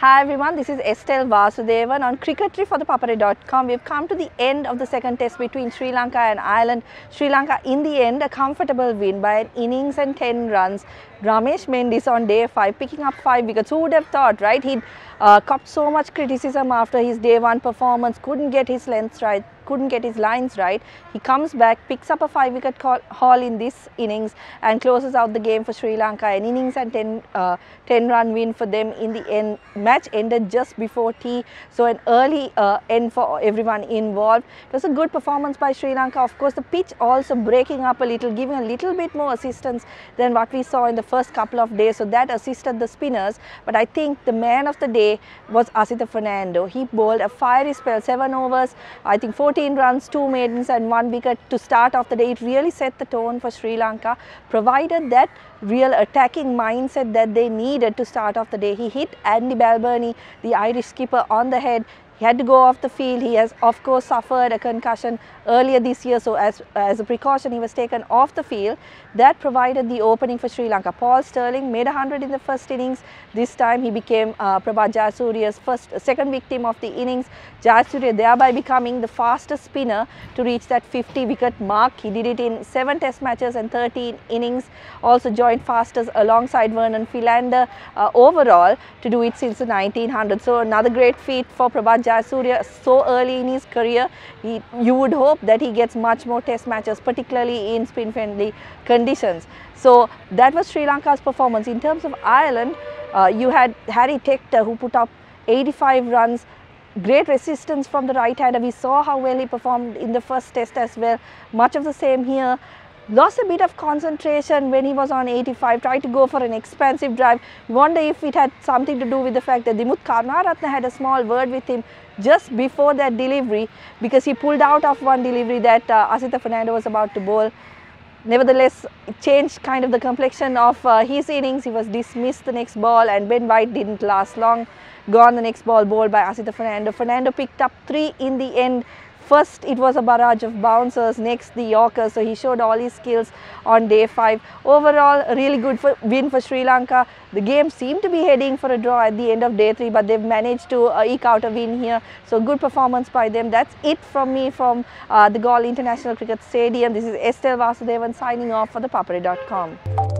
Hi everyone, this is Estelle Vasudevan on cricketry for the papare.com. We've come to the end of the second test between Sri Lanka and Ireland. Sri Lanka in the end a comfortable win by an innings and 10 runs. Ramesh Mendis on day 5 picking up 5 wickets. Who would have thought, right? He'd uh, copped so much criticism after his day 1 performance, couldn't get his lengths right, couldn't get his lines right. He comes back, picks up a 5 wicket haul in this innings and closes out the game for Sri Lanka. An innings and 10, uh, 10 run win for them in the end. Match ended just before tea, so an early uh, end for everyone involved. It was a good performance by Sri Lanka. Of course, the pitch also breaking up a little, giving a little bit more assistance than what we saw in the first couple of days. So that assisted the spinners. But I think the man of the day was Asitha Fernando. He bowled a fiery spell, seven overs, I think 14 runs, two maidens and one wicket to start off the day. It really set the tone for Sri Lanka, provided that real attacking mindset that they needed to start off the day. He hit Andy Balbirnie, the Irish skipper, on the head he had to go off the field. He has, of course, suffered a concussion earlier this year. So, as, as a precaution, he was taken off the field. That provided the opening for Sri Lanka. Paul Stirling made 100 in the first innings. This time, he became uh, Prabath Jayasuriya's first, second victim of the innings. Jayasuriya thereby becoming the fastest spinner to reach that 50 wicket mark. He did it in 7 test matches and 13 innings. Also joined fastest alongside Vernon Philander uh, overall to do it since the 1900s. So, another great feat for Prabath Jayasuriya so early in his career, he, you would hope that he gets much more test matches, particularly in spin-friendly conditions. So that was Sri Lanka's performance. In terms of Ireland, uh, you had Harry Tector who put up 85 runs, great resistance from the right-hander. We saw how well he performed in the first test as well. Much of the same here lost a bit of concentration when he was on 85, tried to go for an expansive drive. Wonder if it had something to do with the fact that Dimuth Karunaratne had a small word with him just before that delivery because he pulled out of one delivery that uh, Asitha Fernando was about to bowl. Nevertheless, it changed kind of the complexion of uh, his innings. He was dismissed the next ball and Ben White didn't last long. Gone the next ball bowled by Asitha Fernando. Fernando picked up three in the end First, it was a barrage of bouncers, next the Yorkers. So he showed all his skills on day five. Overall, a really good for, win for Sri Lanka. The game seemed to be heading for a draw at the end of day three, but they've managed to uh, eke out a win here. So good performance by them. That's it from me from uh, the Galle International Cricket Stadium. This is Estelle Vasudevan signing off for the papare.com.